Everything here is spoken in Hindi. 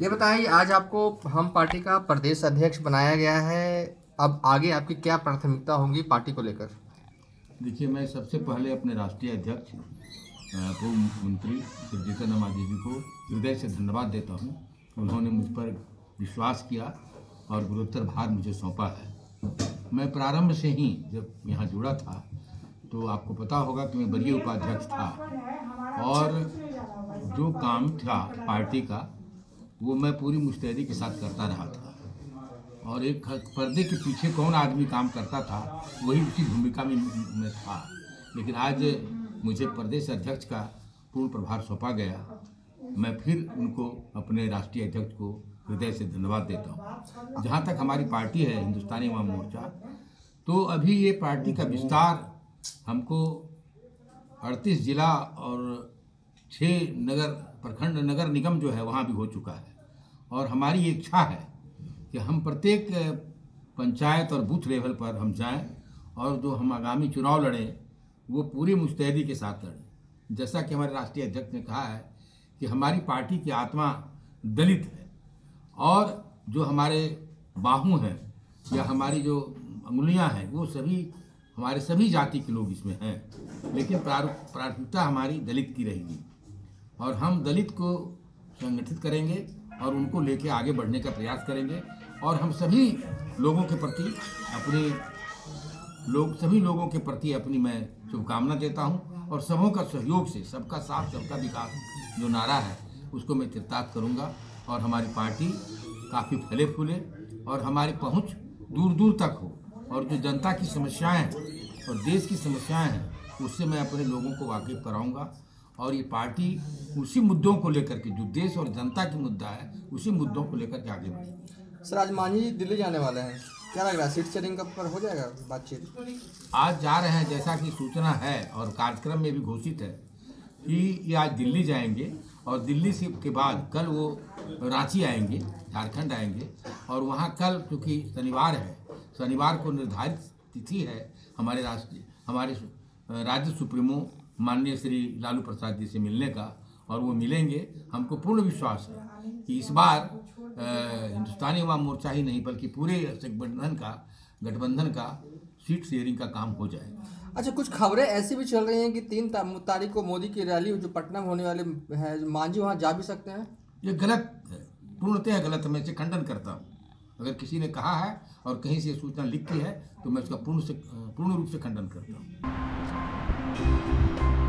ये बताइए, आज आपको हम पार्टी का प्रदेश अध्यक्ष बनाया गया है। अब आगे आपकी क्या प्राथमिकता होगी पार्टी को लेकर? देखिए, मैं सबसे पहले अपने राष्ट्रीय अध्यक्ष पूर्व मुख्यमंत्री श्री जीतन राम जी को हृदय से धन्यवाद देता हूँ। उन्होंने मुझ पर विश्वास किया और गुरुत्तर भार मुझे सौंपा है। मैं प्रारंभ से ही जब यहाँ जुड़ा था तो आपको पता होगा कि मैं वरीय उपाध्यक्ष था। और जो काम था पार्टी का वो मैं पूरी मुस्तैदी के साथ करता रहा था। और एक पर्दे के पीछे कौन आदमी काम करता था, वही उसी भूमिका में मैं था। लेकिन आज मुझे प्रदेश अध्यक्ष का पूर्ण प्रभार सौंपा गया। मैं फिर उनको अपने राष्ट्रीय अध्यक्ष को हृदय से धन्यवाद देता हूँ। जहाँ तक हमारी पार्टी है, हिंदुस्तानी अवाम मोर्चा तो अभी ये पार्टी का विस्तार हमको अड़तीस जिला और छः नगर, प्रखंड नगर निगम जो है, वहाँ भी हो चुका है। और हमारी इच्छा है कि हम प्रत्येक पंचायत और बूथ लेवल पर हम जाएँ और जो हम आगामी चुनाव लड़ें, वो पूरी मुस्तैदी के साथ लड़ें। जैसा कि हमारे राष्ट्रीय अध्यक्ष ने कहा है कि हमारी पार्टी की आत्मा दलित है और जो हमारे बाहू हैं या हमारी जो अंगुलियाँ हैं, वो सभी, हमारे सभी जाति के लोग इसमें हैं। लेकिन प्रारू- प्राथमिकता हमारी दलित की रहेगी। और हम दलित को संगठित करेंगे और उनको लेके आगे बढ़ने का प्रयास करेंगे और हम सभी लोगों के प्रति अपने लोग, सभी लोगों के प्रति अपनी मैं शुभकामना देता हूँ और सबों का सहयोग से, सबका साथ, सबका विकास जो नारा है, उसको मैं चिरतार्थ करूँगा और हमारी पार्टी काफ़ी फले फूले और हमारी पहुँच दूर दूर तक हो और जो जनता की समस्याएँ हैं और देश की समस्याएँ हैं, उससे मैं अपने लोगों को वाकिफ कराऊँगा। और ये पार्टी उसी मुद्दों को लेकर के जो देश और जनता की मुद्दा है उसी मुद्दों को लेकर के आगे बढ़ेगी सर आज मांझी जी दिल्ली जाने वाले हैं। क्या लग रहा है सीट शेयरिंग का पर हो जाएगा बातचीत? आज जा रहे हैं जैसा कि सूचना है और कार्यक्रम में भी घोषित है कि ये आज दिल्ली जाएँगे और दिल्ली से के बाद कल वो रांची आएँगे झारखंड आएँगे और वहाँ कल चूँकि शनिवार है शनिवार को निर्धारित तिथि है हमारे राष्ट्रीय हमारे राज्य सुप्रीमो माननीय श्री लालू प्रसाद जी से मिलने का और वो मिलेंगे हमको पूर्ण विश्वास है कि इस बार हिंदुस्तानी अवाम मोर्चा ही नहीं बल्कि पूरे गठबंधन का गठबंधन का सीट शेयरिंग का काम हो जाएगा। अच्छा कुछ खबरें ऐसी भी चल रही हैं कि तीन तारीख को मोदी की रैली जो पटना में होने वाले है मांझी वहाँ जा भी सकते हैं? ये गलत है। पूर्णतः गलत है। मैं इसे खंडन करता हूँ। अगर किसी ने कहा है और कहीं से सूचना लिखी है तो मैं उसका पूर्ण से पूर्ण रूप से खंडन करता हूँ। うん。